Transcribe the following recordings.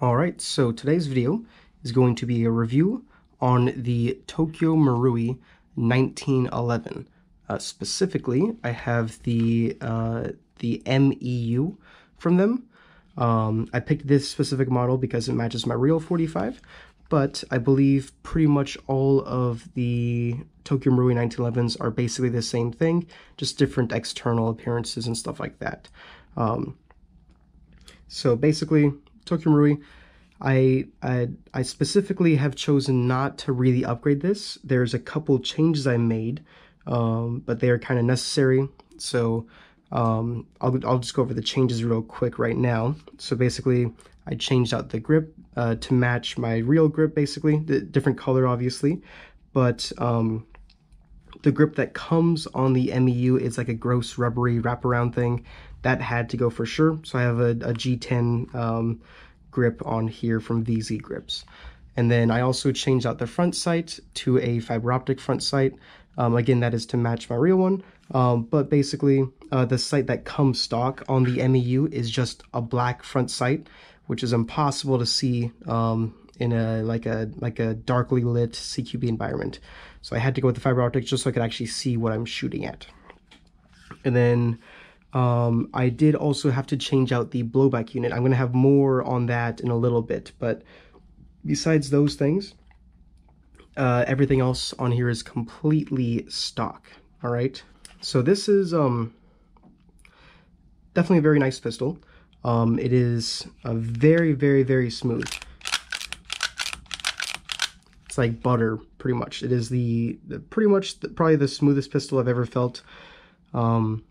Alright, so today's video is going to be a review on the Tokyo Marui 1911. Uh, specifically, I have the uh, the MEU from them. Um, I picked this specific model because it matches my real 45, but I believe pretty much all of the Tokyo Marui 1911s are basically the same thing, just different external appearances and stuff like that. Um, so basically, Tokyo Marui, I, I, I specifically have chosen not to really upgrade this. There's a couple changes I made, um, but they are kind of necessary. So um, I'll, I'll just go over the changes real quick right now. So basically, I changed out the grip uh, to match my real grip, basically, the different color, obviously. But um, the grip that comes on the MEU is like a gross rubbery wraparound thing that had to go for sure. So I have a a G10 um, grip on here from VZ Grips. And then I also changed out the front sight to a fiber optic front sight. Um, again, that is to match my real one. Um, but basically, uh, the sight that comes stock on the MEU is just a black front sight, which is impossible to see um, in a like a like a darkly lit CQB environment. So I had to go with the fiber optic just so I could actually see what I'm shooting at. And then um, I did also have to change out the blowback unit. I'm going to have more on that in a little bit, but besides those things, uh, everything else on here is completely stock. All right. So this is um, definitely a very nice pistol. Um, it is a very, very, very smooth. It's like butter, pretty much. It is the, the pretty much the, probably the smoothest pistol I've ever felt. Um,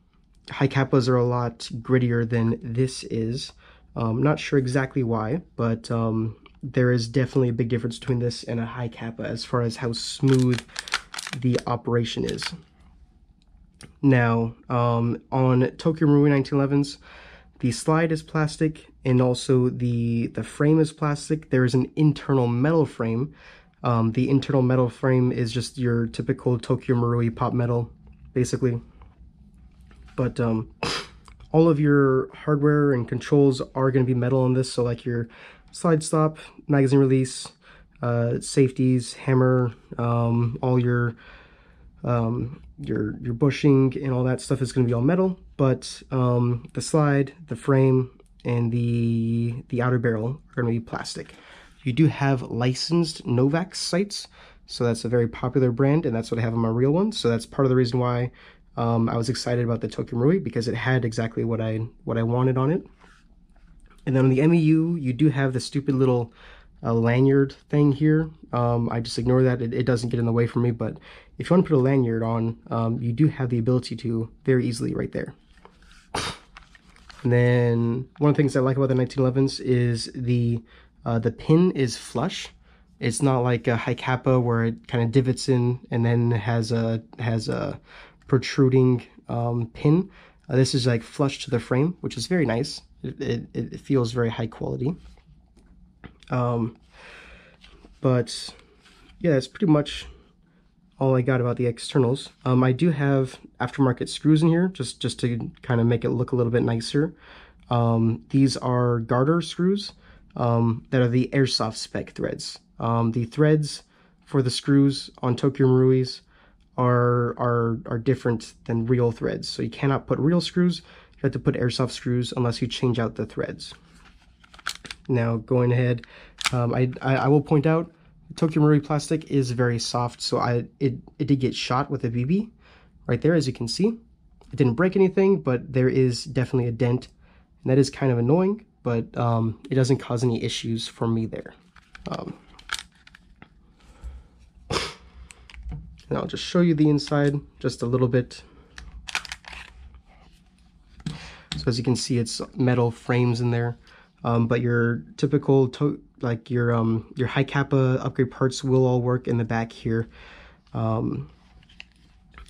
Hi-Capas are a lot grittier than this is. Um, not sure exactly why, but um, there is definitely a big difference between this and a Hi-Capa as far as how smooth the operation is. Now, um, on Tokyo Marui 1911s, the slide is plastic and also the, the frame is plastic. There is an internal metal frame. Um, the internal metal frame is just your typical Tokyo Marui pot metal, basically. But um, all of your hardware and controls are going to be metal on this. So like your slide stop, magazine release, uh, safeties, hammer, um, all your um, your your bushing and all that stuff is going to be all metal. But um, the slide, the frame, and the the outer barrel are going to be plastic. You do have licensed Novak sights, so that's a very popular brand, and that's what I have on my real one. So that's part of the reason why um, I was excited about the Tokyo Marui because it had exactly what I what I wanted on it. And then on the MEU, you do have the stupid little uh, lanyard thing here. Um, I just ignore that. It, it, doesn't get in the way for me. But if you want to put a lanyard on, um, you do have the ability to very easily right there. And then one of the things I like about the 1911s is the uh, the pin is flush. It's not like a Hi-Capa where it kind of divots in and then has a has a protruding um, pin. Uh, this is like flush to the frame, which is very nice. It, it, it feels very high quality. Um, but yeah, that's pretty much all I got about the externals. Um, I do have aftermarket screws in here just, just to kind of make it look a little bit nicer. Um, these are Guarder screws um, that are the airsoft spec threads. Um, the threads for the screws on Tokyo Maruis are, are, are different than real threads. So you cannot put real screws, you have to put airsoft screws unless you change out the threads. Now going ahead, um, I, I, I, will point out Tokyo Marui plastic is very soft, so I it, it did get shot with a BB right there, as you can see. It didn't break anything, but there is definitely a dent, and that is kind of annoying, but um, it doesn't cause any issues for me there. Um, and I'll just show you the inside just a little bit. So as you can see, it's metal frames in there. Um, but your typical, like your um, your Hi-Capa upgrade parts will all work in the back here. Um,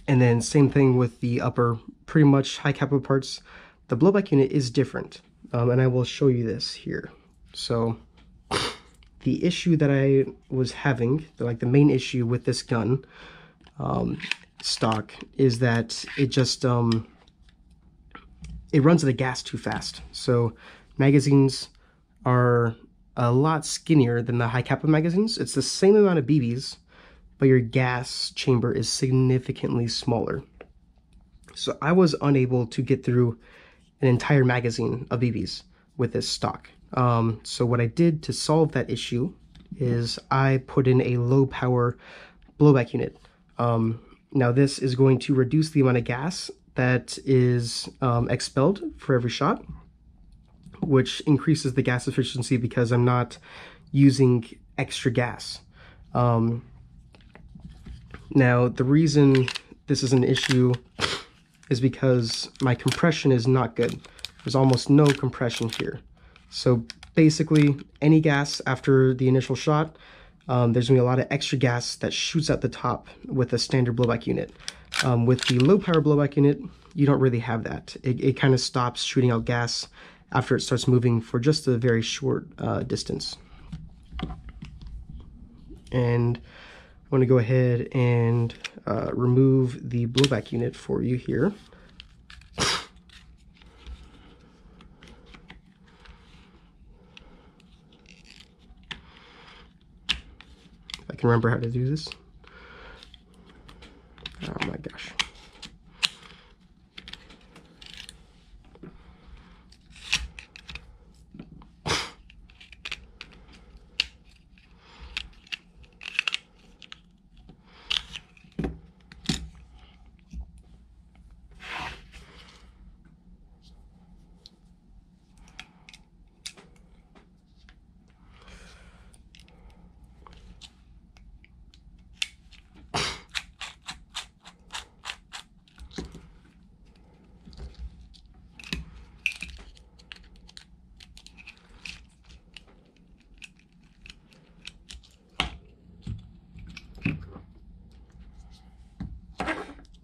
and then same thing with the upper, pretty much Hi-Capa parts. The blowback unit is different, um, and I will show you this here. So the issue that I was having, like the main issue with this gun um, stock, is that it just um, it runs the gas too fast. So magazines are a lot skinnier than the Hi-Capa magazines. It's the same amount of BBs, but your gas chamber is significantly smaller. So I was unable to get through an entire magazine of BBs with this stock. Um, so what I did to solve that issue is I put in a low power blowback unit. Um, now this is going to reduce the amount of gas that is um, expelled for every shot, which increases the gas efficiency because I'm not using extra gas. Um, now, the reason this is an issue is because my compression is not good. There's almost no compression here. So basically, any gas after the initial shot, um, there's going to be a lot of extra gas that shoots at the top with a standard blowback unit. Um, with the low power blowback unit, you don't really have that. It, it kind of stops shooting out gas after it starts moving for just a very short uh, distance. And I'm going to go ahead and uh, remove the blowback unit for you here. Can remember how to do this.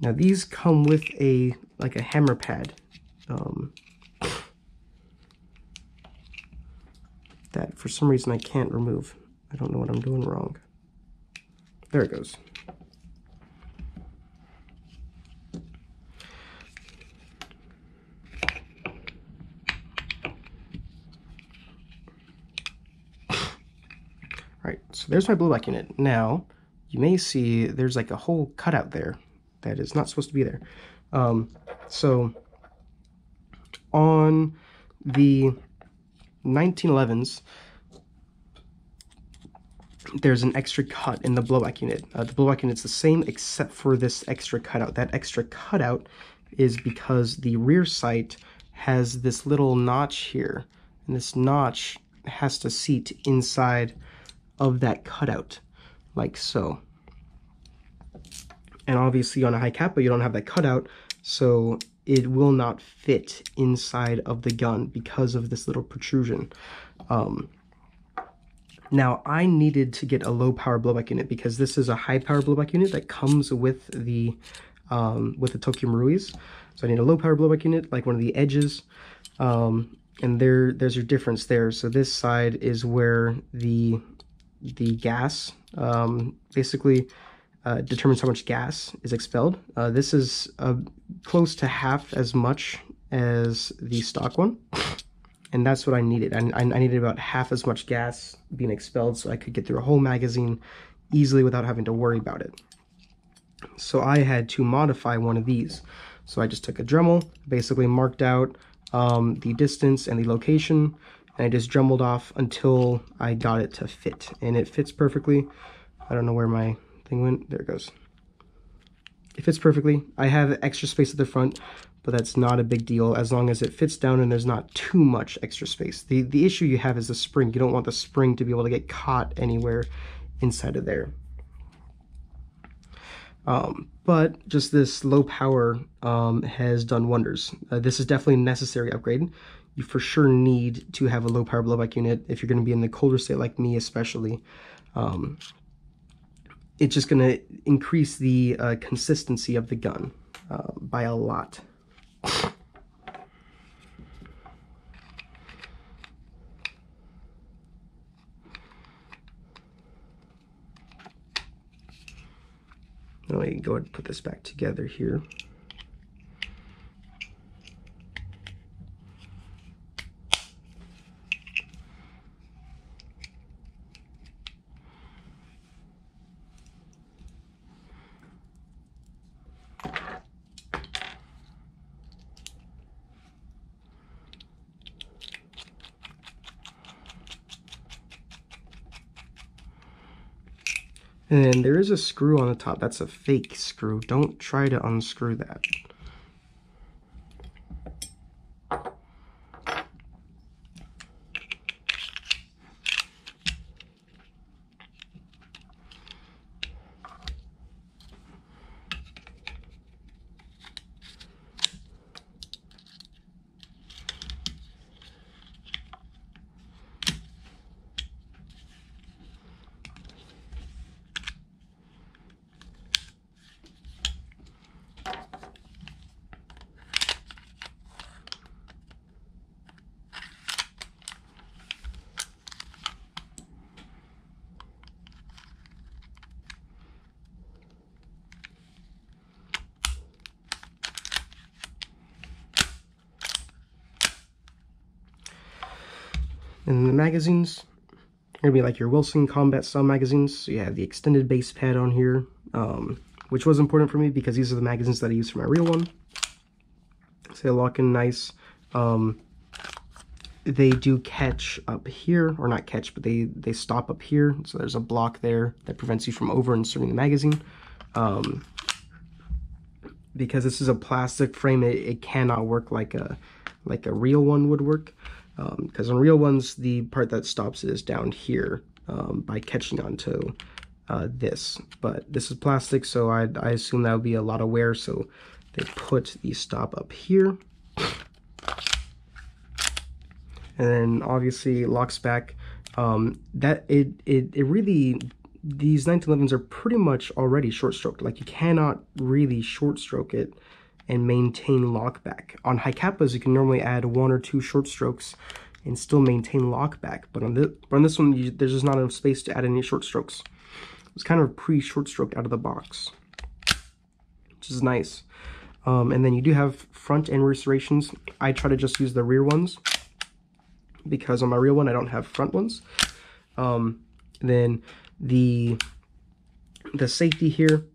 Now these come with a like a hammer pad um, that for some reason I can't remove. I don't know what I'm doing wrong. There it goes. Alright, so there's my blowback unit. Now, you may see there's like a whole cutout there that is not supposed to be there. Um, so on the 1911s, there's an extra cut in the blowback unit. Uh, the blowback unit's the same except for this extra cutout. That extra cutout is because the rear sight has this little notch here. And this notch has to seat inside of that cutout, like so and obviously on a high cap, but you don't have that cutout so it will not fit inside of the gun because of this little protrusion. Um, now I needed to get a low power blowback unit because this is a high power blowback unit that comes with the um, with the Tokyo Maruis so I need a low power blowback unit like one of the edges. Um, and there there's your difference there. So this side is where the the gas um, basically uh, determines how much gas is expelled. Uh, this is uh, close to half as much as the stock one, and that's what I needed. I, I, needed about half as much gas being expelled so I could get through a whole magazine easily without having to worry about it. So I had to modify one of these. So I just took a Dremel, basically marked out um, the distance and the location, and I just Dremeled off until I got it to fit. And it fits perfectly. I don't know where my thing went. There it goes. It fits perfectly. I have extra space at the front, but that's not a big deal as long as it fits down and there's not too much extra space. The, the issue you have is the spring. You don't want the spring to be able to get caught anywhere inside of there. Um, but just this low power um, has done wonders. Uh, this is definitely a necessary upgrade. You for sure need to have a low power blowback unit if you're going to be in the colder state like me especially. Um, it's just going to increase the uh, consistency of the gun uh, by a lot. Let me go ahead and put this back together here. And then there is a screw on the top. That's a fake screw. Don't try to unscrew that. And the magazines gonna be like your Wilson Combat Style magazines. So you have the extended base pad on here, um, which was important for me because these are the magazines that I use for my real one. So they lock in nice. Um, they do catch up here, or not catch, but they, they stop up here. So there's a block there that prevents you from over inserting the magazine. Um, because this is a plastic frame, it, it cannot work like a like a real one would work because um, on real ones, the part that stops is down here um, by catching onto uh, this. But this is plastic, so I, I assume that would be a lot of wear, so they put the stop up here. And then obviously locks back. Um, that it, it, it really, these 1911s are pretty much already short stroked. Like you cannot really short stroke it and maintain lockback. On Hi-Capas, you can normally add one or two short strokes and still maintain lockback. But on, this, but on this one, you, there's just not enough space to add any short strokes. It's kind of pre-short stroked out of the box, which is nice. Um, and then you do have front and rear serrations. I try to just use the rear ones because on my real one, I don't have front ones. Um, then the the safety here,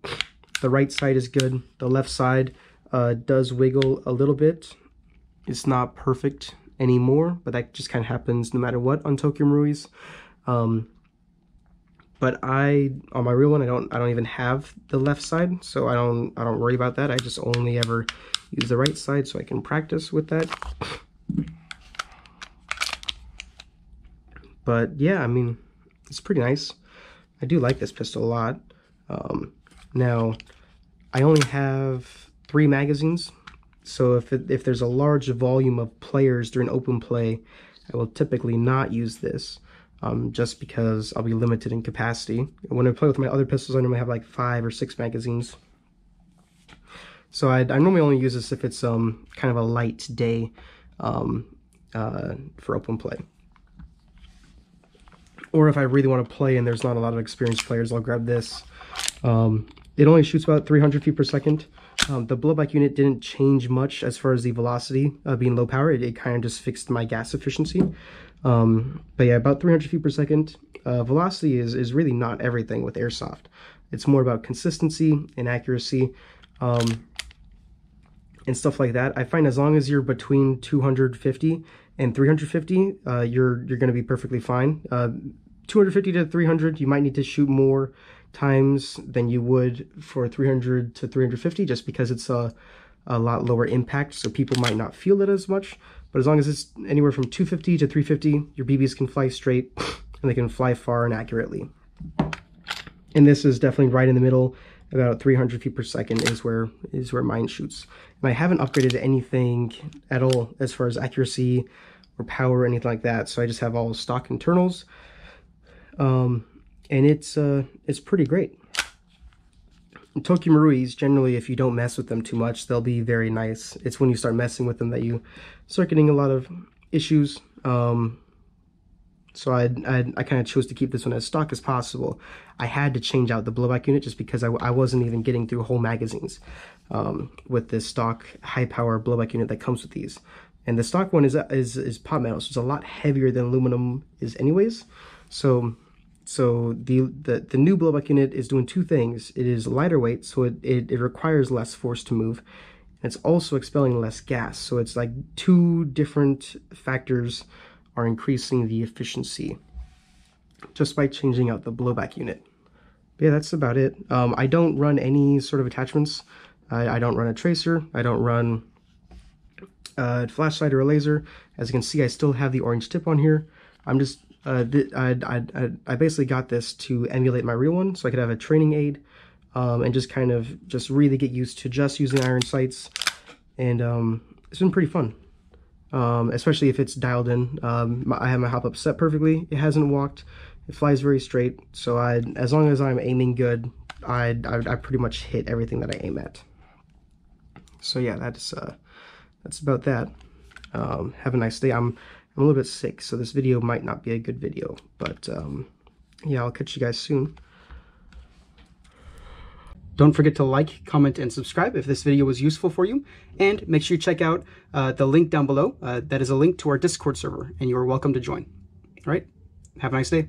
the right side is good. The left side, uh, does wiggle a little bit. It's not perfect anymore, but that just kind of happens no matter what on Tokyo Maruis. Um, but I, on my real one, I don't, I don't even have the left side, so I don't, I don't worry about that. I just only ever use the right side so I can practice with that. But yeah, I mean, it's pretty nice. I do like this pistol a lot. Um, now, I only have three magazines. So if, it, if there's a large volume of players during open play, I will typically not use this um, just because I'll be limited in capacity. When I play with my other pistols, I normally have like five or six magazines. So I, I normally only use this if it's um, kind of a light day um, uh, for open play. Or if I really want to play and there's not a lot of experienced players, I'll grab this. Um, it only shoots about 300 feet per second. Um, the blowback unit didn't change much as far as the velocity uh, being low power. It, it kind of just fixed my gas efficiency. Um, but yeah, about 300 feet per second. Uh, velocity is, is really not everything with airsoft. It's more about consistency and accuracy um, and stuff like that. I find as long as you're between 250 and 350, uh, you're you're going to be perfectly fine. Uh, 250 to 300, you might need to shoot more times than you would for 300 to 350 just because it's a, a lot lower impact so people might not feel it as much. But as long as it's anywhere from 250 to 350 your BBs can fly straight and they can fly far and accurately. And this is definitely right in the middle about 300 feet per second is where is where mine shoots. And I haven't upgraded anything at all as far as accuracy or power or anything like that so I just have all stock internals. Um, and it's uh, it's pretty great. Tokyo Maruis, generally, if you don't mess with them too much, they'll be very nice. It's when you start messing with them that you start getting a lot of issues. Um, so I, I, I kind of chose to keep this one as stock as possible. I had to change out the blowback unit just because I, I wasn't even getting through whole magazines um, with this stock high power blowback unit that comes with these. And the stock one is, is, is pot metal, so it's a lot heavier than aluminum is anyways. So so the, the, the new blowback unit is doing two things. It is lighter weight, so it, it, it requires less force to move. And it's also expelling less gas. So it's like two different factors are increasing the efficiency just by changing out the blowback unit. yeah, that's about it. Um, I don't run any sort of attachments. I, I don't run a tracer. I don't run a flashlight or a laser. As you can see, I still have the orange tip on here. I'm just, uh, I, I, I basically got this to emulate my real one, so I could have a training aid um, and just kind of just really get used to just using iron sights. And um, it's been pretty fun, um, especially if it's dialed in. Um, I have my hop up set perfectly. It hasn't walked. It flies very straight. So I, as long as I'm aiming good, I, I, I pretty much hit everything that I aim at. So yeah, that's uh, that's about that. Um, have a nice day. I'm I'm a little bit sick, so this video might not be a good video, but um, yeah, I'll catch you guys soon. Don't forget to like, comment, and subscribe if this video was useful for you. And make sure you check out uh, the link down below. Uh, that is a link to our Discord server, and you are welcome to join. All right, have a nice day.